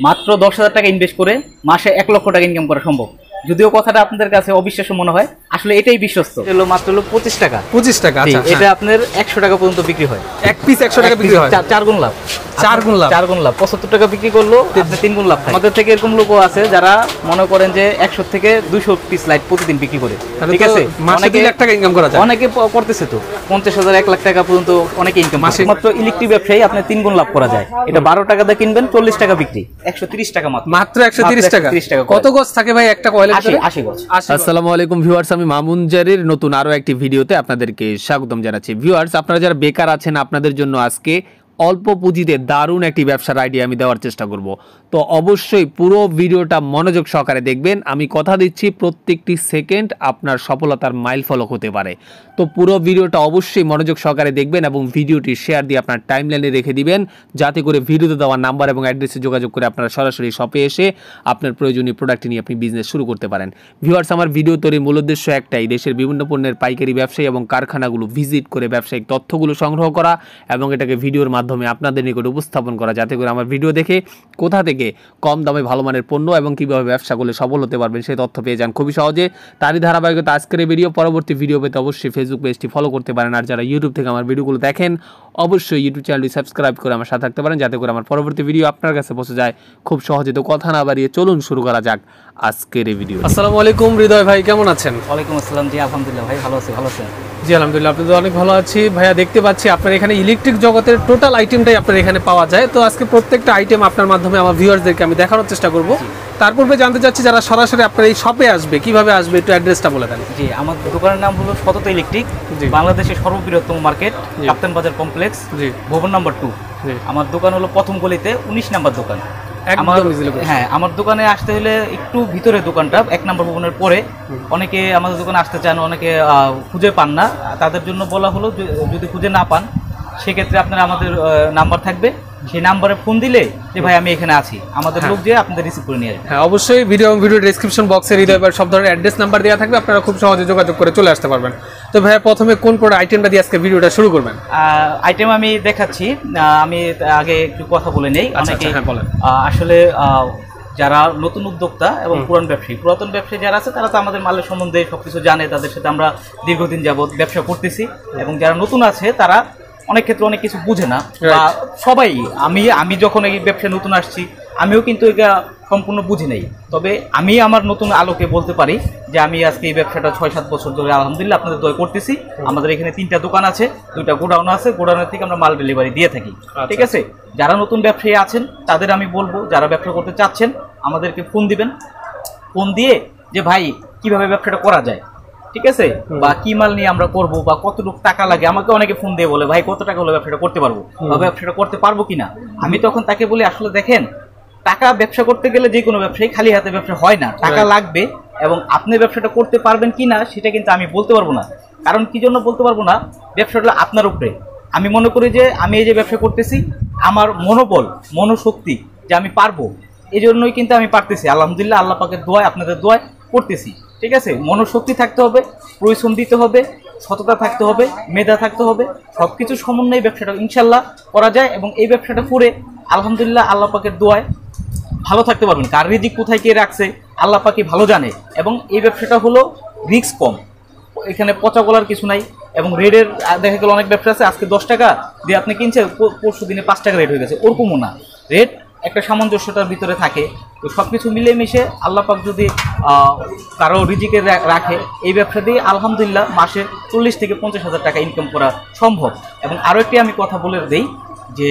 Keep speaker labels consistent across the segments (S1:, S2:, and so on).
S1: মাত্র দশ হাজার টাকা ইনভেস্ট করে মাসে এক লক্ষ টাকা ইনকাম করা সম্ভব। যদিও কথাটা আপনাদের কাছে অবিশ্বাস্য মনে হয় আসলে এটাই বিশ্বস্ত। হলো মাত্র হলো পঁচিশ টাকা।
S2: পঁচিশ টাকা আচ্ছা
S1: এটা আপনার একশো টাকা পর্যন্ত বিক্রি হয়।
S2: হ্যাঁ। এক পিস একশো টাকা বিক্রি হয়।
S1: চার- গুণ লাভ।
S2: চার গুণ লাভ?
S1: চার গুণ লাভ। পঁচাত্তর টাকা বিক্রি করল তিন গুণ লাভ আমাদের থেকে এরকম লোকও আছে যারা মনে করেন যে একশো থেকে দুইশো পিস লাইট প্রতিদিন বিক্রি করে। ঠিক আছে? অনেকে
S2: লাখ টাকা ইনকাম করা যায়।
S1: অনেকে করতেছে তো। পঞ্চাশ হাজার এক লাখ টাকা পর্যন্ত অনেকে ইনকাম
S2: মাসে-
S1: মাত্র ইলেকট্রিক ব্যবসায়ী আপনার তিন গুণ লাভ করা যায়। এটা বারো টাকা দিয়ে কিনবেন চল্লিশ টাকা বিক্রি। একশো তিরিশ টাকা মাত্র।
S2: মাত্র একশো তিরিশ টাকা।
S1: 130 টাকা
S2: কত গজ থাকে ভাই একটা কয়েলের
S1: আশি আশি গজ।
S3: আসসালামু আলাইকুম ভিউয়ার্স আমি মামুন জারির নতুন আরও একটি ভিডিওতে আপনাদেরকে স্বাগতম জানাচ্ছি। ভিউয়ার্স আপনারা যারা বেকার আছেন, আপনাদের জন্য আজকে অল্প পুঁজিতে দারুণ একটি ব্যবসার আইডিয়া আমি দেওয়ার চেষ্টা করব। তো অবশ্যই পুরো ভিডিওটা মনোযোগ সহকারে দেখবেন। আমি কথা দিচ্ছি প্রত্যেকটি সেকেন্ড আপনার সফলতার মাইল ফলক হতে পারে। তো পুরো ভিডিওটা অবশ্যই মনোযোগ সহকারে দেখবেন এবং ভিডিওটি শেয়ার দিয়ে আপনার টাইমলাইনে রেখে দিবেন। যাতে করে ভিডিওতে দেওয়া নাম্বার এবং অ্যাড্রেসে যোগাযোগ করে আপনারা সরাসরি শপে এসে আপনার প্রয়োজনীয় প্রোডাক্ট নিয়ে আপনি বিজনেস শুরু করতে পারেন। ভিউয়ার্স আমার ভিডিও তৈরির মূল উদ্দেশ্য একটাই, দেশের বিভিন্ন পণ্যের পাইকারি ব্যবসায়ী এবং কারখানাগুলো ভিজিট করে ব্যবসায়িক তথ্যগুলো সংগ্রহ করা এবং এটাকে ভিডিওর মাধ্যমে আপনাদের নিকট উপস্থাপন করা। যাতে করে আমার ভিডিও দেখে কোথা থেকে কম দামে ভালো মানের পণ্য এবং কীভাবে ব্যবসা করলে সফল হতে পারবেন সেই তথ্য পেয়ে যান খুবই সহজে। তারই ধারাবাহিকতা আজকের এই ভিডিও। পরবর্তী ভিডিও পেতে অবশ্যই ফেসবুক পেজটি ফলো করতে পারেন। আর যারা ইউটিউব থেকে আমার ভিডিওগুলো দেখেন অবশ্যই ইউটিউব চ্যানেলটি সাবস্ক্রাইব করে আমার সাথে থাকতে পারেন। যাতে করে আমার পরবর্তী ভিডিও আপনার কাছে পৌঁছে যায়। খুব সহজে তো কথা না বাড়িয়ে চলুন শুরু করা যাক আজকের এই ভিডিও।
S2: আসসালামু আলাইকুম হৃদয় ভাই কেমন আছেন?
S1: ওয়ালাইকুম আসসালাম জি আলহামদুলিল্লাহ ভাই ভালো আছি ভালো আছেন
S2: জি, আলহামদুলিল্লাহ। তো অনেক ভালো আছি। ভাইয়া, দেখতে পাচ্ছি আপনার এখানে ইলেকট্রিক জগতের টোটাল আইটেমটাই আপনার এখানে পাওয়া যায়। তো আজকে প্রত্যেকটা আইটেম আপনার মাধ্যমে আমার ভিউয়ার্সদেরকে আমি দেখানোর চেষ্টা করব। তার পূর্বে জানতে চাচ্ছি যারা সরাসরি আপনার এই শপে আসবে কীভাবে আসবে? একটু অ্যাড্রেসটা বলে দেন।
S1: জি আমার দোকানের নাম হলো সতত ইলেকট্রিক
S2: জি।
S1: বাংলাদেশের সর্ববৃহত্তম মার্কেট। কাপ্তান বাজার কমপ্লেক্স
S2: জি।
S1: ভবন নাম্বার টু
S2: জি।
S1: আমার দোকান হলো প্রথম গলিতে উনিশ নাম্বার দোকান। আমার হ্যাঁ আমার দোকানে আসতে হলে একটু ভিতরে দোকানটা এক নম্বর ভবনের পরে। অনেকে আমাদের দোকানে আসতে চান অনেকে খুঁজে পান না। তাদের জন্য বলা হলো যদি খুঁজে না পান সেক্ষেত্রে আপনার আমাদের নাম্বার থাকবে। সেই নাম্বারে ফোন দিলে যে ভাই আমি এখানে আছি। আমাদের
S2: হ্যাঁ।
S1: লোক যে আপনাদের রিসিভ করে নিয়ে আসবে
S2: হ্যাঁ অবশ্যই ভিডিও ভিডিও ডেসক্রিপশন বক্সে হৃদয় সব ধরনের অ্যাড্রেস নাম্বার দেওয়া থাকবে। আপনারা খুব সহজে যোগাযোগ করে চলে আসতে পারবেন। তো ভাইয়া প্রথমে কোন প্রোডাক্ট আইটেমটা দিয়ে আজকে ভিডিওটা শুরু করবেন?
S1: আইটেম আমি দেখাচ্ছি। আমি আগে একটু কথা বলে নেই।
S2: আচ্ছা,
S1: অনেকে
S2: আচ্ছা, হ্যাঁ, বলেন।
S1: আহ, আসলে যারা নতুন উদ্যোক্তা এবং পুরান ব্যবসায়ী পুরাতন ব্যবসায়ী যারা আছে তারা তো আমাদের মালের সম্বন্ধে সবকিছু জানে। তাদের সাথে আমরা দীর্ঘদিন যাবত ব্যবসা করতেছি। এবং যারা নতুন আছে তারা অনেক ক্ষেত্রে অনেক কিছু বুঝে না। বা সবাই আমি আমি যখন এই ব্যবসায় নতুন আসছি আমিও কিন্তু এটা সম্পূর্ণ বুঝি নাই। তবে আমি আমার নতুন আলোকে বলতে পারি যে আমি আজকে এই ব্যবসাটা ছয় সাত বছর ধরে আলহামদুলিল্লাহ আপনাদের দয় করতেছি। আমাদের এখানে তিনটা দোকান আছে দুইটা গোডাউন আছে গোডাউনের থেকে আমরা মাল ডেলিভারি দিয়ে থাকি। ঠিক আছে? যারা নতুন ব্যবসায়ী আছেন তাদের আমি বলব যারা ব্যবসা করতে চাচ্ছেন আমাদেরকে ফোন দিবেন। ফোন দিয়ে যে ভাই কীভাবে ব্যবসাটা করা যায়? ঠিক আছে? বা কি মাল নিয়ে আমরা করব বা কতটুকু টাকা লাগে? আমাকে অনেকে ফোন দিয়ে বলে ভাই কত টাকা হলে ব্যবসাটা করতে পারব? বা ব্যবসাটা করতে পারব কিনা? আমি তখন তাকে বলি আসলে দেখেন টাকা ব্যবসা করতে গেলে যে কোনো ব্যবসায়ী খালি হাতে ব্যবসা হয় না। টাকা লাগবে এবং আপনি ব্যবসাটা করতে পারবেন কিনা সেটা কিন্তু আমি বলতে পারব না। কারণ কি জন্য বলতে পারব না? ব্যবসাটা আপনার উপরে। আমি মনে করি যে আমি এই যে ব্যবসা করতেছি আমার মনোবল মনোশক্তি যে আমি পারব এই জন্যই কিন্তু আমি পারতেছি। আলহামদুলিল্লাহ আল্লাহ পাকের দোয়ায় আপনাদের দোয়ায় করতেছি। ঠিক আছে? মনোশক্তি থাকতে হবে, পরিশ্রম দিতে হবে, সততা থাকতে হবে, মেধা থাকতে হবে সব কিছু সমন্বয়ে ব্যবসাটা ইনশাল্লাহ করা যায় এবং এই ব্যবসাটা করে আলহামদুলিল্লাহ আল্লাহ পাকের দোয়ায় ভালো থাকতে পারবেন। কার রিজিক কোথায় কে রাখছে, আল্লাহ পাকি ভালো জানে। এবং এই ব্যবসাটা হলো রিস্ক কম। এখানে পচা গলার কিছু নাই এবং রেডের দেখা গেল অনেক ব্যবসা আছে, আজকে দশ টাকা দিয়ে আপনি কিনছেন প- পরশু দিনে পাঁচ টাকা রেট হয়ে গেছে। ওরকমও না। রেট একটা সামঞ্জস্যতার ভিতরে থাকে। তো সব কিছু মিলেমিশে আল্লাহ পাক যদি কারও রিজিকে রাখে, এই ব্যবসা দিয়ে আলহামদুলিল্লাহ মাসে চল্লিশ থেকে পঞ্চাশ হাজার টাকা ইনকাম করা সম্ভব। এবং আরও একটি আমি কথা বলে দেই যে,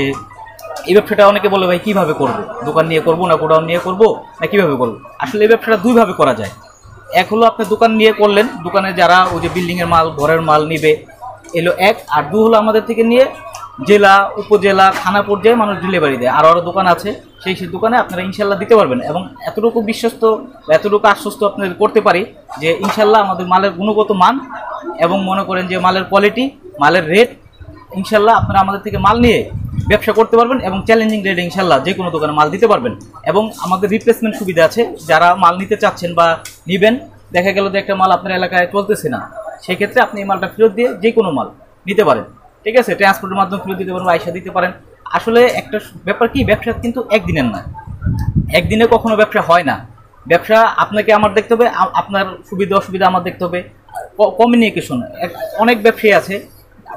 S1: এই ব্যবসাটা অনেকে বলে, ভাই, কীভাবে করব? দোকান নিয়ে করব না গোডাউন নিয়ে করব? না কীভাবে করব? আসলে এই ব্যবসাটা দুইভাবে করা যায়। এক হলো আপনি দোকান নিয়ে করলেন, দোকানে যারা ওই যে বিল্ডিংয়ের মাল, ঘরের মাল নিবে, এলো এক। আর দু হলো আমাদের থেকে নিয়ে জেলা, উপজেলা, থানা পর্যায়ে মানুষ ডেলিভারি দেয়। আরও আরও দোকান আছে, সেই সেই দোকানে আপনারা ইনশাল্লাহ দিতে পারবেন। এবং এতটুকু বিশ্বস্ত এতটুকু আশ্বস্ত আপনাদের করতে পারি যে ইনশাল্লাহ আমাদের মালের গুণগত মান এবং মনে করেন যে মালের কোয়ালিটি মালের রেট ইনশাল্লাহ আপনারা আমাদের থেকে মাল নিয়ে ব্যবসা করতে পারবেন এবং চ্যালেঞ্জিং রেটে ইনশাল্লাহ যে কোনো দোকানে মাল দিতে পারবেন। এবং আমাদের রিপ্লেসমেন্ট সুবিধা আছে, যারা মাল নিতে চাচ্ছেন বা নেবেন, দেখা গেল যে একটা মাল আপনার এলাকায় চলতেছে না সেক্ষেত্রে আপনি এই মালটা ফেরত দিয়ে যে কোনো মাল নিতে পারেন। ঠিক আছে ট্রান্সপোর্টের মাধ্যমে ফেরত দিতে পারেন বা আইসা দিতে পারেন। আসলে একটা ব্যাপার কি, ব্যবসা কিন্তু একদিনের না একদিনে কখনো ব্যবসা হয় না। ব্যবসা আপনাকে আমার দেখতে হবে আপনার সুবিধা, অসুবিধা আমার দেখতে হবে। কমিউনিকেশন অনেক ব্যবসায়ী আছে,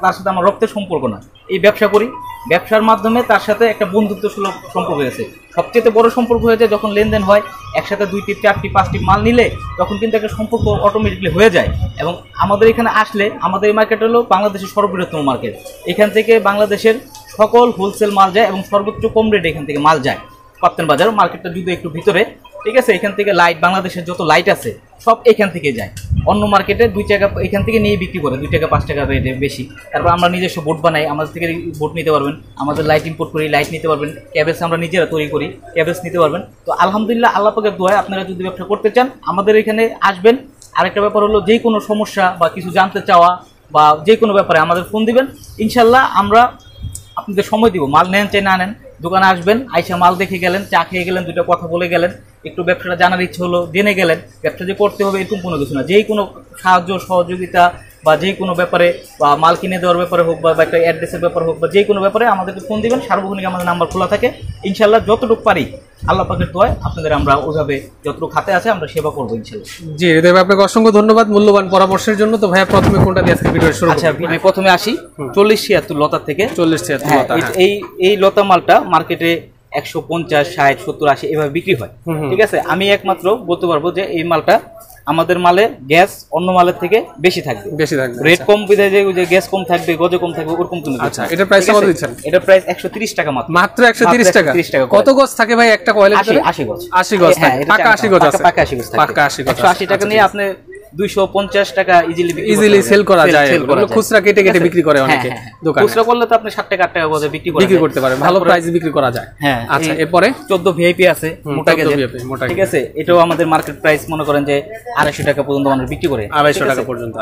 S1: তার সাথে আমার রক্তের সম্পর্ক না এই ব্যবসা করি। ব্যবসার মাধ্যমে তার সাথে একটা বন্ধুত্ব সুলভ সম্পর্ক হয়েছে সবচেয়ে বড় সম্পর্ক হয়ে যায় যখন লেনদেন হয়, একসাথে দুইটি, চারটি, পাঁচটি মাল নিলে তখন কিন্তু একটা সম্পর্ক অটোমেটিকলি হয়ে যায়। এবং আমাদের এখানে আসলে আমাদের এই মার্কেট হলো বাংলাদেশের সর্ববৃহত্তম মার্কেট এখান থেকে বাংলাদেশের সকল হোলসেল মাল যায় এবং সর্বোচ্চ কম রেটে এখান থেকে মাল যায়। পাপ্তেন বাজার মার্কেটটা যদি একটু ভিতরে ঠিক আছে, এখান থেকে লাইট বাংলাদেশের যত লাইট আছে, সব এখান থেকে যায়। অন্য মার্কেটে দুই টাকা, এখান থেকে নিয়ে বিক্রি করে, দুই টাকা, পাঁচ টাকা রেটে বেশি। তারপর আমরা নিজস্ব বোট বানাই, আমাদের থেকে বোট নিতে পারবেন, আমাদের লাইট ইম্পোর্ট করি লাইট নিতে পারবেন ক্যাবেজ আমরা নিজেরা তৈরি করি ক্যাবেজ নিতে পারবেন। তো আলহামদুলিল্লাহ, আল্লাহ পাকের দোয়ায় আপনারা যদি ব্যবসা করতে চান, আমাদের এখানে আসবেন। আরেকটা ব্যাপার হলো, যে কোনো সমস্যা বা কিছু জানতে চাওয়া বা যে কোনো ব্যাপারে আমাদের ফোন দিবেন। ইনশাল্লাহ আমরা আপনাদের সময় দিব। মাল নেন চাই না নেন, দোকানে আসবেন, আইসা মাল দেখে গেলেন, চা খেয়ে গেলেন দুটো কথা বলে গেলেন। একটু ব্যবসাটা জানার ইচ্ছে হলো জেনে গেলেন ব্যবসা যে করতে হবে এরকম কোনো কিছু না। যেই কোনো সাহায্য সহযোগিতা বা যে কোনো ব্যাপারে বা মাল কিনে দেওয়ার ব্যাপারে হোক বা একটা অ্যাড্রেসের ব্যাপারে হোক বা যে কোনো ব্যাপারে আমাদেরকে ফোন দিবেন। সার্বক্ষণিক আমাদের নাম্বার খোলা থাকে। ইনশাল্লাহ যতটুকু পারি আল্লাহ পাকের দোয়ায় আপনাদের আমরা ওইভাবে যতটুকু হাতে আছে আমরা সেবা করব ইনশাল্লাহ
S2: জি ভাই আপনাকে অসংখ্য ধন্যবাদ মূল্যবান পরামর্শের জন্য। তো ভাইয়া প্রথমে কোনটা দিয়ে আজকে ভিডিও শুরু
S1: আচ্ছা আমি প্রথমে আসি। চল্লিশ ছিয়াত্তর লতার থেকে।
S2: চল্লিশ ছিয়াত্তর
S1: হ্যাঁ,
S2: লতা, হ্যাঁ।
S1: এই এই লতা মালটা মার্কেটে একশো পঞ্চাশ ষাট সত্তর আশি এভাবে বিক্রি হয়। ঠিক আছে? আমি একমাত্র বলতে পারব যে এই মালটা আমাদের মালে গ্যাস অন্য মালের থেকে বেশি থাকবে।
S2: বেশি থাকবে
S1: রেট কম বিধায় যে যে গ্যাস কম থাকবে গজে কম থাকবে ওরকম কিছু
S2: আচ্ছা, এটা
S1: ঠিক
S2: কত দিচ্ছেন?
S1: এটার প্রাইস একশো তিরিশ টাকা মাত্র।
S2: মাত্র একশো তিরিশ
S1: মাত্র
S2: টাকা
S1: 130 টাকা
S2: কত গজ থাকে ভাই একটা কয়েলের
S1: আশি
S2: ভিতরে?
S1: আশি গজ।
S2: আশি গজ
S1: হ্যাঁ,
S2: থাকে। পাকা
S1: চায়না,
S2: আশি গজ
S1: পাকা-
S2: আছে।
S1: পাকা আশি গজ থাকে।
S2: পাকা আশি গজ
S1: একশো আশি টাকা
S2: আচ্ছা,
S1: নিয়ে আপনি দুইশো পঞ্চাশ টাকা ইজিলি
S2: Easily sell করা যায় খুচরা কেটে কেটে বিক্রি করে অনেকে দোকানে।
S1: খুচরা করলে তো আপনি ষাট টাকা আট টাকা গজে বিক্রি করা
S2: বিক্রি করতে পারে ভালো প্রাইসে বিক্রি করা যায়।
S1: হ্যাঁ
S2: আচ্ছা এরপরে?
S1: চোদ্দ ভিআইপি আছে মোটা
S2: 14
S1: ঠিক আছে? এটাও আমাদের মার্কেট প্রাইস মনে করেন যে আড়াইশো টাকা পর্যন্ত বিক্রি করে।
S2: আড়াইশো
S1: ঠিক
S2: টাকা পর্যন্ত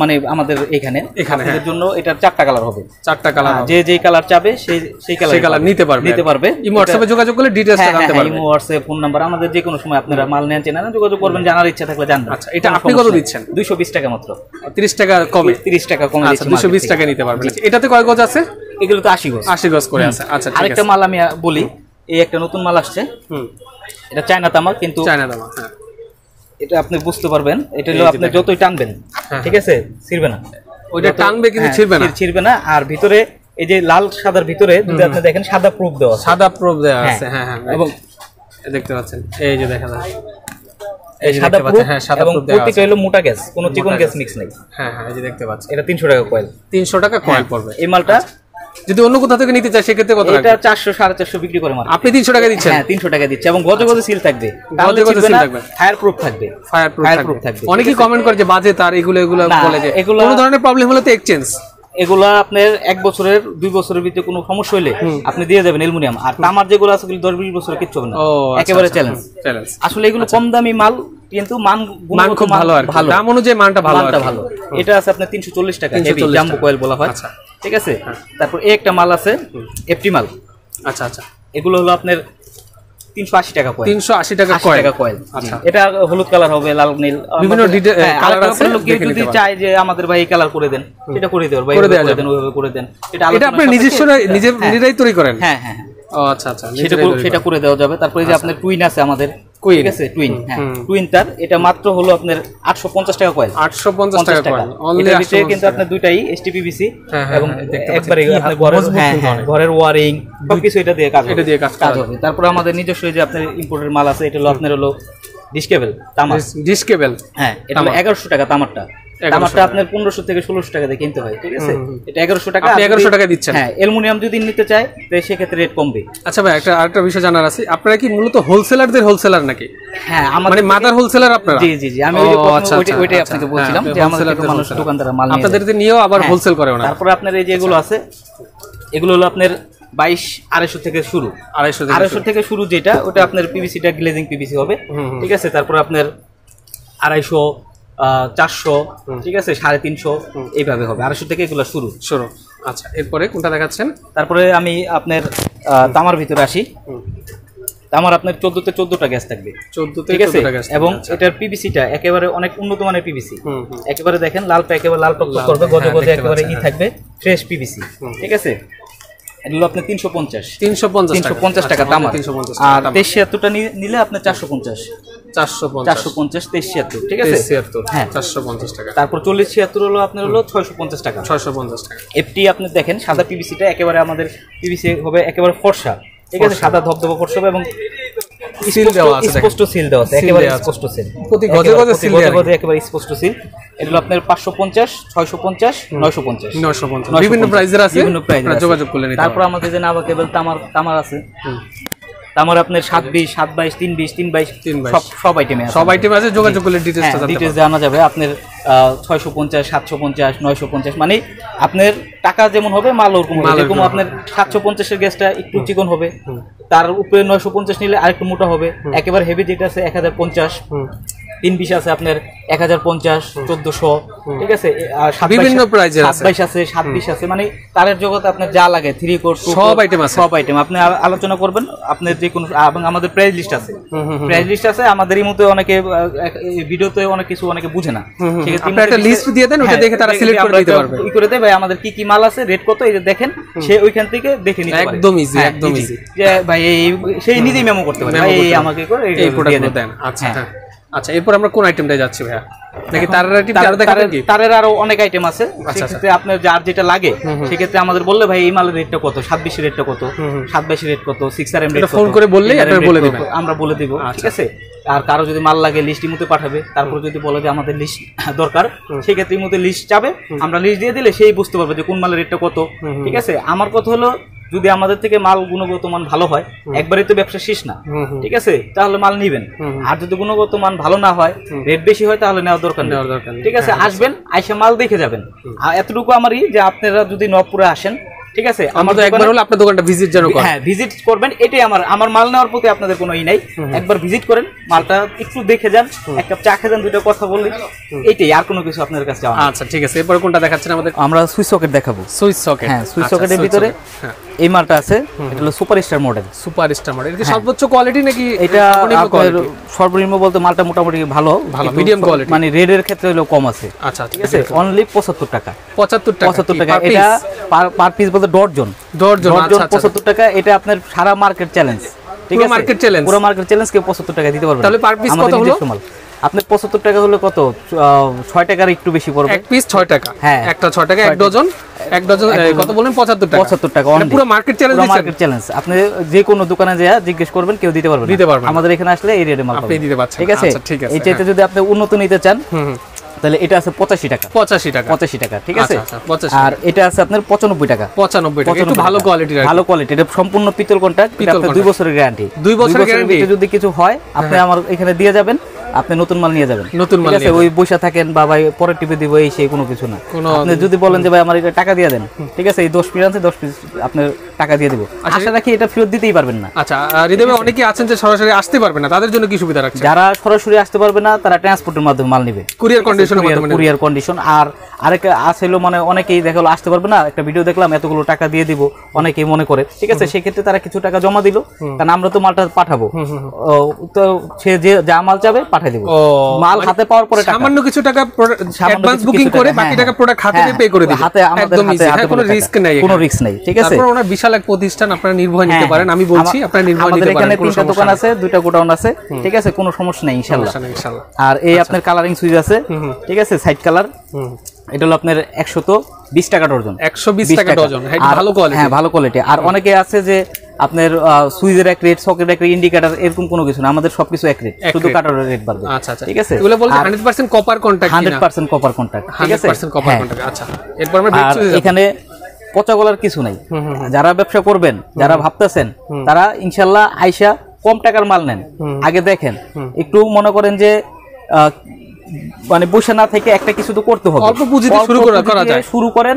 S1: মানে আমাদের এখানে।
S2: হ্যাঁ।
S1: জন্য এটার চারটা কালার হবে।
S2: চারটা কালার
S1: হ্যাঁ, যে যেই কালার চাবে সেই সেই কালার
S2: সেই কালার নিতে পারবে।
S1: নিতে পারবে।
S2: ইমো হোয়াটসঅ্যাপে যোগাযোগ করলে ডিটেইলসটা জানতে পারবে।
S1: ইমো হোয়াটসঅ্যাপ ফোন নাম্বার আমাদের যে কোনো সময় আপনারা মাল নেন চেনা যোগাযোগ করবেন জানার ইচ্ছা থাকলে জানবেন।
S2: আচ্ছা, এটা আপনি কত দিচ্ছেন?
S1: দুইশো বিশ টাকা মাত্র।
S2: তিরিশ টাকা কমে?
S1: তিরিশ টাকা কমে
S2: আচ্ছা দুশো বিশ। টাকা নিতে পারবেন। এটাতে কয় গজ আছে?
S1: এগুলো তো আশি গজ।
S2: আশি গজ করে আছে। আচ্ছা
S1: আরেকটা মাল আমি বলি এই একটা নতুন মাল আসছে।
S2: হুম।
S1: এটা চায়না তামা কিন্তু
S2: চায়না দামা হ্যাঁ।
S1: এটা আপনি বুঝতে পারবেন এটা হলো আপনি যতই টানবেন
S2: হ্যাঁ,
S1: ঠিক আছে ছিড়বে না।
S2: ওইটা টানবে কিন্তু
S1: হ্যাঁ,
S2: ছিড়বে না।
S1: ছিড়- ছিড়বে না। আর ভিতরে এই যে লাল সাদার ভিতরে যদি আপনি দেখেন সাদা প্রুফ দেওয়া
S2: সাদা প্রোব দেওয়া আছে হ্যাঁ হ্যাঁ।
S1: এবং
S2: দেখতে পাচ্ছেন এই যে দেখা যায়
S1: এই
S2: এই যে
S1: সাদা প্রুফ
S2: হ্যাঁ
S1: এবং প্রতিটা হলো মোটা গ্যাস কোনো চিকন গ্যাস মিক্স নেই।
S2: হ্যাঁ হ্যাঁ এই যে দেখতে পাচ্ছেন
S1: এটা তিনশো টাকা কয়েল
S2: তিনশো টাকা কয়েল পড়বে।
S1: এই মালটা
S2: যদি অন্য কোথাও থেকে নিতে চায় সেক্ষেত্রে কত
S1: এটা
S2: লাগবে?
S1: চারশো সাড়ে চারশো বিক্রি করে।
S2: আপনি তিনশো টাকা দিচ্ছেন?
S1: হ্যাঁ তিনশো টাকা দিচ্ছে। এবং গজে গজে সিল থাকবে।
S2: গজে গজে seal থাকবে।
S1: ফায়ার প্রুফ থাকবে।
S2: ফায়ার প্রুফ থাকবে। অনেকেই কমেন্ট করে যে বাজে তার এগুলো এগুলো বলে যে
S1: এগুলা-
S2: কোনো ধরনের প্রবলেম হলে তো এক্সচেঞ্জ
S1: এগুলা আপনার এক বছরের দুই বছরের ভিতরে কোনো সমস্যা হলে আপনি দিয়ে যাবেন অ্যালুমিনিয়াম। আর তামার যেগুলো আছে দশ বিশ বছরের কিচ্ছু হবে না।
S2: আচ্ছা,
S1: একেবারে
S2: আচ্ছা,
S1: চ্যালেঞ্জ আসলে এগুলো কম দামি মাল কিন্তু মান
S2: মান খুব ভালো আর
S1: ভালো।
S2: দাম অনুযায়ী মানটা ভালো
S1: মানটা ভালো। এটা আছে আপনার তিনশো চল্লিশ টাকা
S2: 340
S1: জাম্বো কয়েল বলা হয়।
S2: আচ্ছা।
S1: ঠিক আছে? তারপর এই একটা মাল আছে এফটি মাল।
S2: আচ্ছা আচ্ছা।
S1: এগুলো হলো আপনার তিনশো আশি টাকা কয়েল
S2: টাকা
S1: আশি
S2: কয়েল
S1: টাকা কয়েল
S2: আচ্ছা।
S1: এটা হলুদ কালার হবে লাল নীল
S2: বিভিন্ন
S1: আমাদের- হ্যাঁ,
S2: কালার আছে,
S1: কেউ যদি চায় যে আমাদের ভাই কালার করে দেন করে দেওয়ার ভাই
S2: করে।
S1: দেন ওইভাবে করে দেন। এটা
S2: এটা
S1: আলোচনার
S2: আপনি নিজস্ব নিজে
S1: হ্যাঁ,
S2: নিজেরাই তৈরি করেন?
S1: হ্যাঁ হ্যাঁ হ্যাঁ।
S2: আচ্ছা আচ্ছা
S1: সেটা করে- সেটা করে দেওয়া যাবে। তারপরে যে আপনার টুইন আছে আমাদের। ঠিক আছে টুইন হ্যাঁ। টুইন তার এটা মাত্র হলো আপনার আটশো পঞ্চাশ টাকা কয়েল
S2: টাকা কয়েল অনলি
S1: ভিতরে কিন্তু আপনার দুইটাই
S2: হ্যাঁ, হ্যাঁ,
S1: এবং। একবারে আপনার ঘরের। ঘরের সবকিছু এটা দিয়ে কাজ
S2: এটা দিয়ে কাজ কাজ
S1: হবে তারপরে আমাদের নিজস্ব যে আপনার ইম্পোর্টের মাল আছে এটা হলো আপনার হলো ডিসকেবল তামা
S2: ডিশ
S1: হ্যাঁ এটা হলো
S2: তামা।
S1: এগারোশো টাকা তামারটা।
S2: 1100
S1: তামারটা আপনার পনেরোশো থেকে ষোলোশো টাকা দিয়ে কিনতে হয় ঠিক আছে। এটা এগারোশো টাকা
S2: আপনি
S1: আর
S2: 1100 দিচ্ছেন।
S1: হ্যাঁ অ্যালুমিনিয়াম যদি নিতে চায় তো সেক্ষেত্রে রেট কমবে
S2: আচ্ছা ভাই একটা আরেকটা বিষয় জানার আছে আপনারা কি মূলত হোলসেলারদের হোলসেলার নাকি
S1: হ্যাঁ
S2: মানে মাদার হোলসেলার আপনারা
S1: জি জি জি আমি
S2: আচ্ছা, আচ্ছা,
S1: ওইটাই
S2: আচ্ছা।
S1: আপনাকে
S2: হ্যাঁ,
S1: বলছিলাম যে আমাদের মানুষ। দোকানদাররা মাল
S2: আপনাদের। নিয়েও আবার
S1: হ্যাঁ।
S2: হোলসেল করে ওনারা
S1: তারপরে আপনার এই যে এগুলো আছে এগুলো হলো আপনার বাইশ আড়াইশো থেকে শুরু
S2: আড়াইশো
S1: আড়াইশো থেকে শুরু যেটা ওটা আপনার পিভিসিটা গ্লেজিং পিভিসি হবে। ঠিক আছে তারপর আপনার আড়াইশো চারশো ঠিক আছে সাড়ে তিনশো এইভাবে হবে। আড়াইশো থেকে এগুলো শুরু।
S2: শুরু। আচ্ছা এরপরে কোনটা দেখাচ্ছেন?
S1: তারপরে আমি আপনার তামার ভিতরে আসি। তামার আপনার চোদ্দোতে চোদ্দোটা গ্যাস থাকবে।
S2: চোদ্দ
S1: ঠিক
S2: থেকে
S1: আছে এবং এটার পিভিসিটা একেবারে অনেক উন্নত মানের
S2: হুম
S1: একেবারে দেখেন লালটা একেবারে লাল টক করবে গজে
S2: হ্যাঁ,
S1: গজে একেবারে ই
S2: হ্যাঁ।
S1: থাকবে ফ্রেশ পিভিসি
S2: হুম।
S1: ঠিক আছে? এটা হলো আপনার তিনশো পঞ্চাশ।
S2: তিনশো পঞ্চাশ
S1: তিনশো পঞ্চাশ টাকা দাম
S2: তিনশো পঞ্চাশ
S1: আর তেইশ ছিয়াত্তরটা নিলে আপনার চারশো পঞ্চাশ।
S2: চারশো পঞ্চাশ।
S1: তেইশ ছিয়াত্তর ঠিক আছে?
S2: ছিয়াত্তর।
S1: হ্যাঁ।
S2: চারশো পঞ্চাশ টাকা।
S1: তারপর চল্লিশ ছিয়াত্তর হলো আপনার হলো ছয়শো পঞ্চাশ টাকা।
S2: ছয়শো পঞ্চাশ টাকা।
S1: এফটি আপনি দেখেন সাদা পিভিসিটা একেবারে আমাদের পিভিসি হবে একেবারে ফর্সা। ঠিক আছে? সাদা ধবধবা ফর্সা হবে এবং
S2: সিল দেওয়া আছে।
S1: স্পষ্ট সিল দেওয়া আছে একেবারে স্পষ্ট সিল।
S2: প্রতি গজে গজে সিল দেওয়া
S1: গজে একেবারে স্পষ্ট সিল। এগুলো আপনার পাঁচশো পঞ্চাশ ছয়শো পঞ্চাশ নয়শো পঞ্চাশ।
S2: নয়শো পঞ্চাশ।
S1: 950
S2: বিভিন্ন প্রাইজের আছে।
S1: বিভিন্ন প্রাইজের আছে।
S2: যোগাযোগ করলে নিতে
S1: তারপর আমাদের যে নাবা কেবল তামার তামার আছে। তামার আপনার সাত বিশ সাত বাইশ তিন বিশ তিন বাইশ
S2: তিন বাইশ।
S1: সব আইটেমে
S2: সব আইটেম আছে যোগাযোগ করলে ডিটেলসটা
S1: হ্যাঁ ডিটেলস জানা যাবে। আপনার ছয়শো পঞ্চাশ সাতশো পঞ্চাশ নয়শো পঞ্চাশ মানে আপনার টাকা যেমন হবে মাল ওরকম হবে। যেরকম আপনার সাতশো পঞ্চাশের গ্যাসটা একটু চিকন হবে তার উপরে নয়শো পঞ্চাশ নিলে আরেকটু মোটা হবে। একেবারে হেভি যেটা আছে এক হাজার পঞ্চাশ। তিন পিস আছে আপনার এক হাজার পঞ্চাশ চোদ্দশো ঠিক আছে
S2: বিভিন্ন
S1: বাইশ-
S2: price
S1: সাত
S2: আছে।
S1: বাইশ আছে সাত বিশ আছে মানে তারের জগতে আপনার যা লাগে থ্রি কোর
S2: সব item আছে।
S1: সব আইটেম আপনি আলোচনা করবেন আপনার যে কোনো এবং আমাদের প্রাইস লিস্ট আছে। প্রাইস লিস্ট আছে আমাদের এই মতো অনেকে ভিডিওতে অনেক কিছু অনেকে বুঝে না। সেক্ষেত্রে
S2: একটা list দিয়ে দেন, ওটা
S1: হ্যাঁ,
S2: দেখে তারা select করে দিতে পারবে।
S1: ই করে দেয় ভাই আমাদের কি কি মাল আছে রেট কত এই যে দেখেন সে ওইখান থেকে দেখে নিতে পারে
S2: একদম easy,
S1: হ্যাঁ,
S2: একদম
S1: easy। যে ভাই এই সেই নিজেই মেমো করতে পারে ভাই। আমাকে করে
S2: এই
S1: দিয়ে
S2: প্রোডাক্টগুলো
S1: দেন
S2: আচ্ছা।
S1: হ্যাঁ
S2: আচ্ছা এরপর আমরা কোন আইটেমটায় যাচ্ছি ভাইয়া? নাকি তার আইটেম আরও দেখাবেন
S1: তারের-
S2: কি?
S1: তারের আরও অনেক আইটেম আছে।
S2: আচ্ছা।
S1: সেক্ষেত্রে আপনার যার যেটা লাগে সেক্ষেত্রে আমাদের বললে ভাই এই মালের রেটটা কত? সাত বিশের রেটটা কত সাত বাইশের রেট কত? Six R M rate
S2: phone করে বললেই আপনারা বলে দিবেন।
S1: আমরা বলে দিব ঠিক
S2: আচ্ছা।
S1: আছে? আর কারও যদি মাল লাগে লিস্ট মধ্যে পাঠাবে। তারপর যদি বলে যে আমাদের লিস্ট দরকার সেক্ষেত্রে মধ্যে লিস্ট যাবে। আমরা লিস্ট দিয়ে দিলে সেই বুঝতে পারবে যে কোন মালের রেটটা কত ঠিক আছে? আমার কথা হলো যদি আমাদের থেকে মাল গুণগত মান ভালো হয় একবারে তো ব্যবসা শেষ না। ঠিক আছে? তাহলে মাল নিবেন। আর যদি গুণগত মান ভালো না হয় রেট বেশি হয় তাহলে নেওয়া দরকার নেই।
S2: নেওয়ার দরকার নেই।
S1: ঠিক আছে? আসবেন আইসা মাল দেখে যাবেন। আর এতটুকু আমারই যে আপনারা যদি নবপুরে আসেন ঠিক আছে?
S2: আমরা তো একবার হলো আপনার দোকানটা ভিজিট যেন
S1: হ্যাঁ ভিজিট করবেন এটাই আমার আমার মাল নেওয়ার প্রতি আপনাদের কোনো ই নাই। একবার ভিজিট করেন মালটা একটু দেখে যান এক কাপ চা খেয়ে যান দুটো কথা বললেন। এইটাই আর কোনো কিছু আপনাদের কাছে
S2: আচ্ছা ঠিক আছে। এরপরে কোনটা দেখাচ্ছেন আমাদের?
S1: আমরা সুইচ সকেট দেখাবো।
S2: Switch socket.
S1: হ্যাঁ সুইচ সকেটের ভিতরে
S2: হ্যাঁ।
S1: এই মালটা আছে এটা হলো super star model.
S2: Super star model. এটা কি সর্বোচ্চ কোয়ালিটি নাকি
S1: এটা
S2: সর্বনিম্ন
S1: বলতে মালটা মোটামুটি ভালো।
S2: ভালো,
S1: স-
S2: quality।
S1: মানে রেডের ক্ষেত্রে হলো কম আছে।
S2: আচ্ছা
S1: ঠিক আছে? অনলি পঁচাত্তর টাকা।
S2: পঁচাত্তর টাকা।
S1: পঁচাত্তর
S2: কি,
S1: টাকা এটা পার পিস বলতে ডর্জন
S2: ডর্জন,
S1: ডর্জন
S2: আচ্ছা, আচ্ছা।
S1: পঁচাত্তর টাকা এটা আপনার সারা মার্কেট চ্যালেঞ্জ ঠিক আছে?
S2: market challenge?
S1: পুরো মার্কেট চ্যালেঞ্জ কেউ পঁচাত্তর টাকা দিতে পারবে
S2: তাহলে piece
S1: আমাদের
S2: কত হলো?
S1: আপনার পঁচাত্তর টাকা হলো কত? ছয় টাকার একটু বেশি পড়বে।
S2: এক পিস ছয় টাকা।
S1: হ্যাঁ।
S2: একটা ছয় টাকা এক ডজন এক ডজন। কত বলেন পঁচাত্তর টাকা।
S1: পঁচাত্তর টাকা
S2: মানে পুরো মার্কেট চ্যালেঞ্জ
S1: পুরো মার্কেট চ্যালেঞ্জ আপনি যে কোনো দোকানে যা জিজ্ঞেস করবেন কেউ দিতে পারবে
S2: দিতে পারবে
S1: আমাদের এখানে আসলে এই রেটে মাল
S2: আপনি দিতে পারছেন।
S1: ঠিক আছে?
S2: আচ্ছা, ঠিক আছে,
S1: এই চাইতে। যদি আপনি উন্নত নিতে চান তাহলে এটা আছে পঁচাশি টাকা।
S2: পঁচাশি টাকা।
S1: পঁচাশি টাকা ঠিক আছে?
S2: আচ্ছা, আচ্ছা, 85
S1: আর এটা আছে আপনার পঁচানব্বই টাকা।
S2: পঁচানব্বই টাকা একটু ভালো
S1: টাকা।
S2: কোয়ালিটির
S1: ভালো কোয়ালিটি এটা সম্পূর্ণ পিতল কন্ট্রাক্ট দুই। বছরের গ্যারান্টি
S2: দুই বছরের? হ্যাঁ।
S1: যদি কিছু হয় আপনি আমার এখানে দিয়ে যাবেন আপনি নতুন মাল নিয়ে যাবেন।
S2: নতুন মাল
S1: আছে? ওই বসে থাকেন বা ভাই পরে টিপে দিব এই সেই কোনো কিছু না। আপনি যদি বলেন যে ভাই আমার এটা টাকা দিয়ে দেন। ঠিক আছে? এই দশ পিস আছে দশ পিস আপনার টাকা দিয়ে দিব। আশা রাখি এটা ফেরত দিতেই পারবেন না।
S2: আচ্ছা হৃদয় অনেকে আছেন যে সরাসরি আসতে পারবে না তাদের জন্য কি সুবিধা রাখছে
S1: যারা সরাসরি আসতে পারবে না তারা ট্রান্সপোর্টের মাধ্যমে মাল নিবে।
S2: কুরিয়ার নেবে।
S1: কুরিয়ার কন্ডিশন আর আরেকটা আসলে মানে অনেকেই দেখা হলো আসতে পারবে না একটা ভিডিও দেখলাম এতগুলো টাকা দিয়ে দিব অনেকেই মনে করে। ঠিক আছে সেক্ষেত্রে তারা কিছু টাকা জমা দিল কারণ আমরা তো মালটা পাঠাবো। তো সে যে যা মাল চাবে পাঠিয়ে দিব। মাল হাতে পাওয়ার পরে
S2: সামান্য কিছু টাকা অ্যাডভান্স বুকিং করে বাকি
S1: হ্যাঁ,
S2: টাকা প্রোডাক্ট হাতে
S1: হ্যাঁ,
S2: পে করে দিবে।
S1: হাতে আমাদের হাতে- হাতে
S2: হ্যাঁ, কোনো রিস্ক। নেই
S1: কোনো রিস্ক নেই ঠিক আছে?
S2: তারপর ওনার বিশাল এক প্রতিষ্ঠান আপনারা নির্ভয় নিতে
S1: হ্যাঁ,
S2: পারেন আমি বলছি আপনারা নির্ভয় নিতে
S1: এখানে
S2: পারেন কোনো
S1: তিনটা দোকান আছে গোডাউন আছে ঠিক আছে? কোনো সমস্যা নেই
S2: ইনশাআল্লাহ
S1: আর এই আপনার কালারিং সুইচ আছে ঠিক আছে? সাইড কালার এটা হলো আপনার একশো তো বিশ টাকা ডজন
S2: 120 টাকা। ডজন, হ্যাঁ,
S1: আর-
S2: ভালো quality।
S1: হ্যাঁ ভালো কোয়ালিটি আর অনেকে আছে যে আপনার সুইচের এক রেট সকেট এক রেট ইন্ডিকেটর এরকম কোনো কিছু না। আমাদের সবকিছু এক রেট শুধু কাটার রেট বাড়বে
S2: আচ্ছা আচ্ছা।
S1: ঠিক আছে?
S2: এগুলো বলতে 100% কপার কন্টাক্ট
S1: কপার ঠিক আছে?
S2: 100% কপার
S1: হ্যাঁ।
S2: কন্টাক্ট আচ্ছা। এরপর আমরা
S1: এখানে পচা গলার কিছু নাই। যারা ব্যবসা করবেন যারা ভাবতেছেন তারা ইনশাল্লাহ আইসা কম টাকার মাল নেন। আগে দেখেন একটু মনে করেন যে মানে বসে না থেকে একটা কিছু তো করতে হবে।
S2: অল্প পুঁজিতে শুরু করা- যায়।
S1: করেন